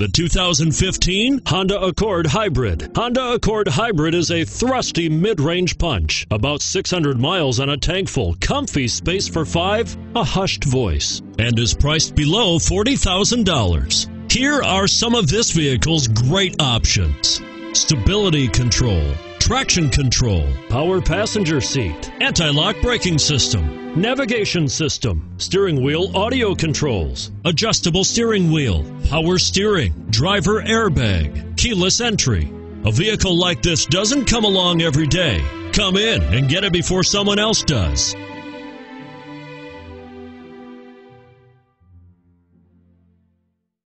The 2015 Honda Accord Hybrid. Honda Accord Hybrid is a thrusty mid-range punch. About 600 miles on a tank full, comfy space for five, a hushed voice, and is priced below $40,000. Here are some of this vehicle's great options. Stability control, traction control, power passenger seat, anti-lock braking system, navigation system, steering wheel audio controls, adjustable steering wheel, power steering, driver airbag, keyless entry. A vehicle like this doesn't come along every day. Come in and get it before someone else does.